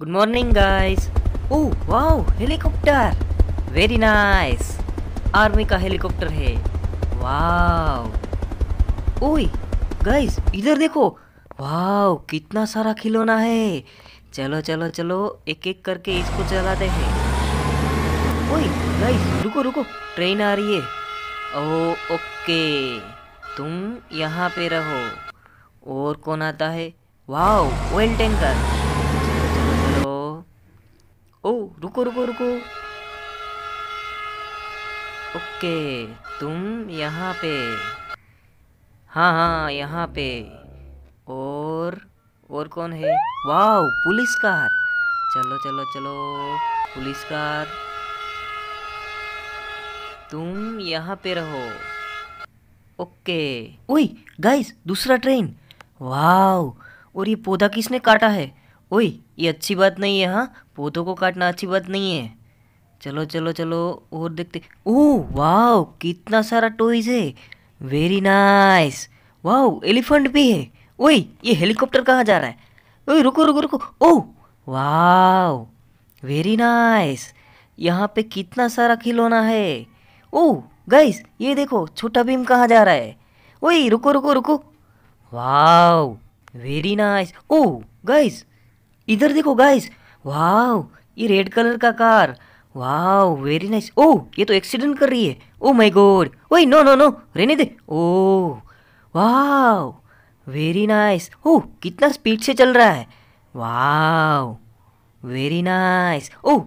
Good morning, guys. Oh, wow, helicopter very nice army का helicopter है. Wow ओए guys इधर देखो. वाव कितना सारा खिलौना है. चलो चलो चलो एक एक करके इसको चलाते हैं. ओए गाइस रुको रुको ट्रेन आ रही है. ओ ओके तुम यहाँ पे रहो. और कौन आता है? वाव ऑयल टैंकर ओ रुको रुको रुको ओके तुम यहाँ पे। हाँ हाँ यहाँ पे। और और कौन है? वाव पुलिस कार चलो चलो चलो पुलिस कार तुम यहाँ पे रहो। ओके ओए गाइस दूसरा ट्रेन वाव और ये पौधा किसने काटा है? ओए, ये अच्छी बात नहीं है हाँ? पौधों को काटना अच्छी बात नहीं है। चलो चलो चलो, और देखते। ओह वाह कितना सारा टॉयज है। वेरी नाइस वाह एलिफेंट भी है। ओए, ये हेलीकॉप्टर कहाँ जा रहा है? ओए, रुको रुको रुको। ओह वाह वेरी नाइस यहाँ पे कितना सारा खिलौना है। ओह गाइस ये देखो, छोटा भीम कहाँ जा रहा है? ओए, रुको रुको रुको। Wow very nice oh guys इधर देखो गाइस वाह ये रेड कलर का कार वाह वेरी नाइस ओ ये तो एक्सीडेंट कर रही है. ओ माय गॉड वही नो नो नो रहने दे. ओ वाह वेरी नाइस ओ कितना स्पीड से चल रहा है. वाह वेरी नाइस ओह